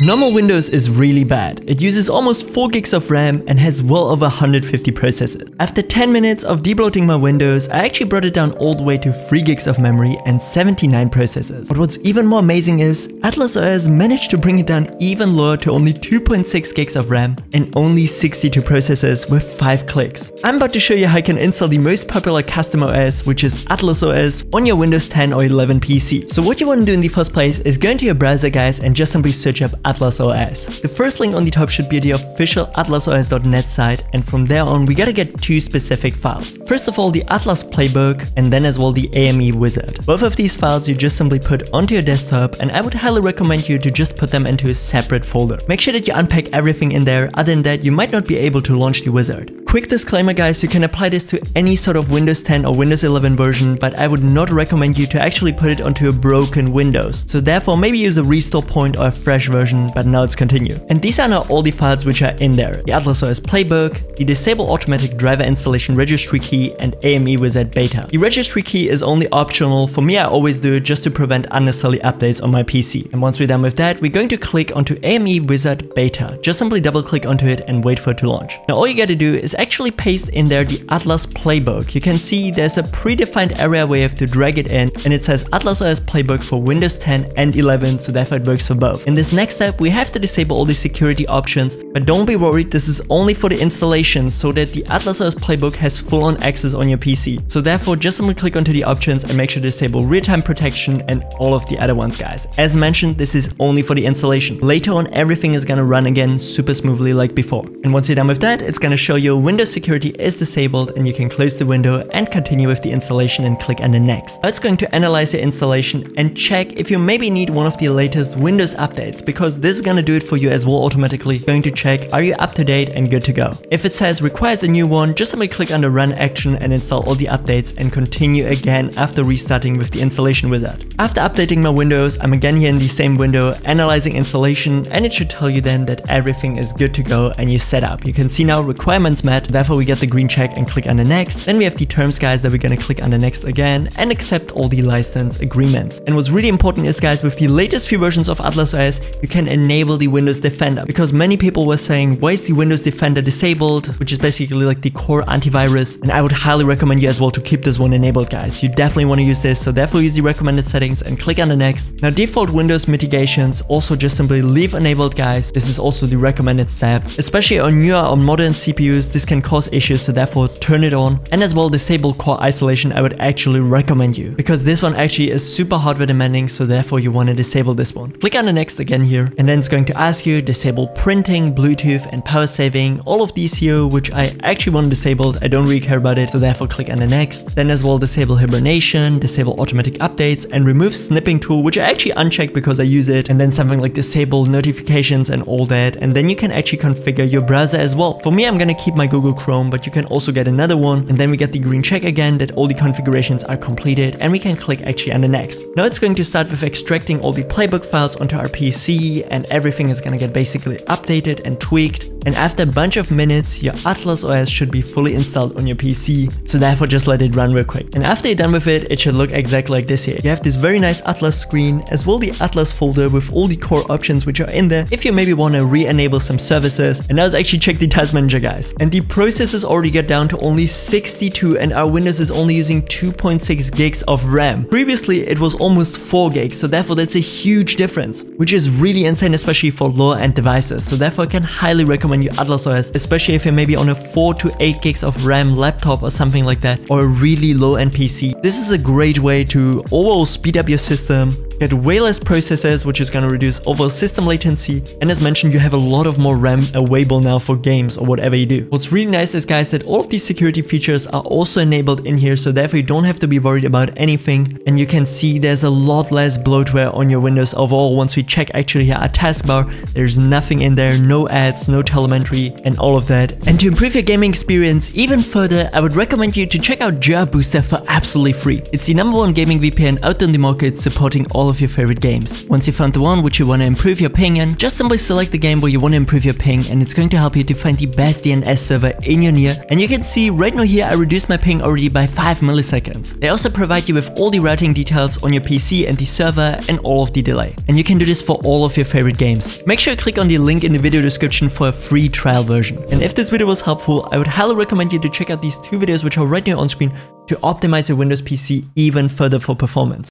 Normal Windows is really bad. It uses almost 4 gigs of RAM and has well over 150 processors. After 10 minutes of debloating my Windows, I actually brought it down all the way to 3 gigs of memory and 79 processors. But what's even more amazing is, Atlas OS managed to bring it down even lower to only 2.6 gigs of RAM and only 62 processors with 5 clicks. I'm about to show you how you can install the most popular custom OS, which is Atlas OS, on your Windows 10 or 11 PC. So what you want to do in the first place is go into your browser guys and just simply search up Atlas OS. The first link on the top should be the official atlasos.net site and from there on we gotta get two specific files. First of all the Atlas playbook and then as well the AME wizard. Both of these files you just simply put onto your desktop and I would highly recommend you to just put them into a separate folder. Make sure that you unpack everything in there, other than that you might not be able to launch the wizard. Quick disclaimer guys, you can apply this to any sort of Windows 10 or Windows 11 version, but I would not recommend you to actually put it onto a broken Windows. So therefore maybe use a restore point or a fresh version but now let's continue. And these are now all the files which are in there. The Atlas OS playbook, the disable automatic driver installation registry key, and AME Wizard beta. The registry key is only optional. For me, I always do it just to prevent unnecessary updates on my PC. And once we're done with that, we're going to click onto AME Wizard beta. Just simply double click onto it and wait for it to launch. Now all you gotta do is actually paste in there the Atlas playbook. You can see there's a predefined area where you have to drag it in and it says Atlas OS playbook for Windows 10 and 11 so therefore it works for both. In this next step, we have to disable all the security options, but don't be worried, this is only for the installation so that the Atlas OS playbook has full-on access on your PC. So therefore, just simply click onto the options and make sure to disable real-time protection and all of the other ones, guys. As mentioned, this is only for the installation. Later on, everything is gonna run again super smoothly like before. And once you're done with that, it's gonna show you Windows security is disabled and you can close the window and continue with the installation and click on the next. It's going to analyze your installation and check if you maybe need one of the latest Windows updates because this is gonna do it for you as well automatically. Going to check, are you up to date and good to go? If it says requires a new one, just simply click on the run action and install all the updates and continue again after restarting with the installation wizard. After updating my Windows, I'm again here in the same window, analyzing installation, and it should tell you then that everything is good to go and you set up. You can see now requirements met, therefore we get the green check and click on the next. Then we have the terms guys that we're gonna click on the next again and accept all the license agreements. And what's really important is guys, with the latest few versions of Atlas OS, you can enable the Windows Defender because many people were saying, why is the Windows Defender disabled? Which is basically like the core antivirus. And I would highly recommend you as well to keep this one enabled, guys. You definitely want to use this. So therefore use the recommended settings and click on the next. Now default Windows mitigations also just simply leave enabled, guys. This is also the recommended step. Especially on newer or modern CPUs, this can cause issues. So therefore turn it on. And as well disable core isolation, I would actually recommend you because this one actually is super hardware demanding. So therefore you want to disable this one. Click on the next again here and then it's going to ask you disable printing, Bluetooth and power saving, all of these here which I actually want disabled, I don't really care about it so therefore click on the next. Then as well disable hibernation, disable automatic updates and remove snipping tool which I actually unchecked because I use it and then something like disable notifications and all that and then you can actually configure your browser as well. For me I'm gonna keep my Google Chrome but you can also get another one. And then we get the green check again that all the configurations are completed and we can click actually on the next. Now it's going to start with extracting all the playbook files onto our PC and everything is gonna get basically updated and tweaked. And after a bunch of minutes your Atlas OS should be fully installed on your PC so therefore just let it run real quick. And after you're done with it it should look exactly like this here. You have this very nice Atlas screen as well the Atlas folder with all the core options which are in there if you maybe want to re-enable some services. And now let's actually check the task manager guys. And the processes already get down to only 62 and our Windows is only using 2.6 gigs of RAM previously it was almost 4 gigs so therefore that's a huge difference which is really insane especially for lower-end devices so therefore I can highly recommend you Atlas OS, especially if you're maybe on a 4 to 8 gigs of RAM laptop or something like that, or a really low end PC. This is a great way to overall speed up your system, way less processors, which is going to reduce overall system latency. And as mentioned, you have a lot of more RAM available now for games or whatever you do. What's really nice is guys that all of these security features are also enabled in here. So therefore you don't have to be worried about anything. And you can see there's a lot less bloatware on your Windows overall. Once we check actually our taskbar, there's nothing in there, no ads, no telemetry and all of that. And to improve your gaming experience even further, I would recommend you to check out GearUp Booster for absolutely free. It's the number one gaming VPN out on the market supporting all of of your favorite games. Once you found the one which you want to improve your ping in, just simply select the game where you want to improve your ping and it's going to help you to find the best DNS server in your near. And you can see right now here I reduced my ping already by 5 milliseconds. They also provide you with all the routing details on your PC and the server and all of the delay. And you can do this for all of your favorite games. Make sure you click on the link in the video description for a free trial version. And if this video was helpful, I would highly recommend you to check out these two videos which are right now on screen to optimize your Windows PC even further for performance.